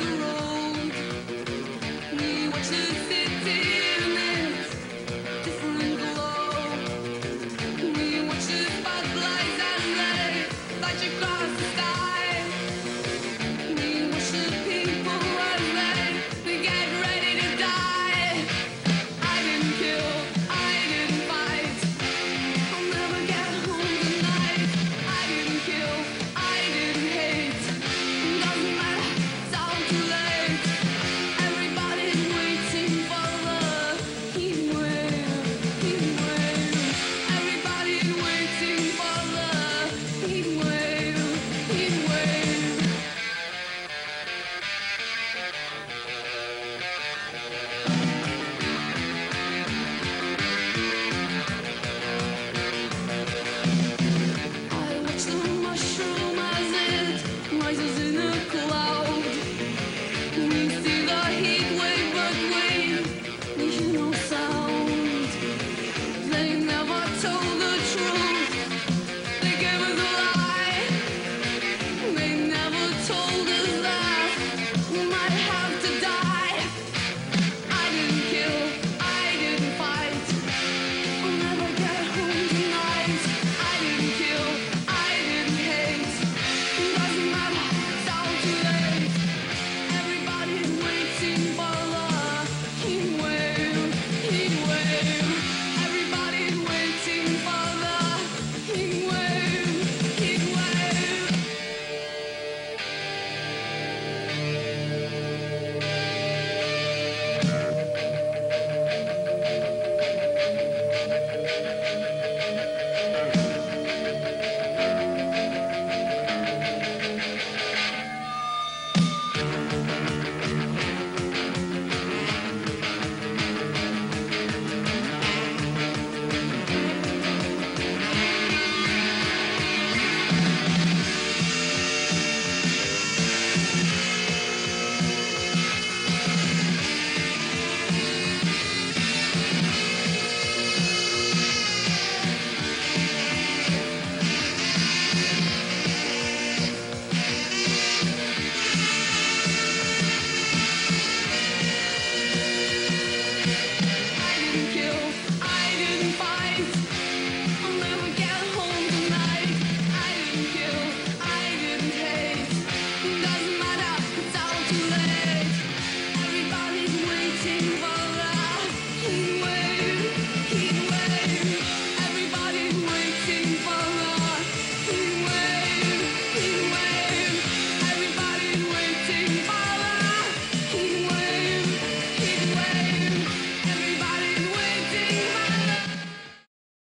anymore.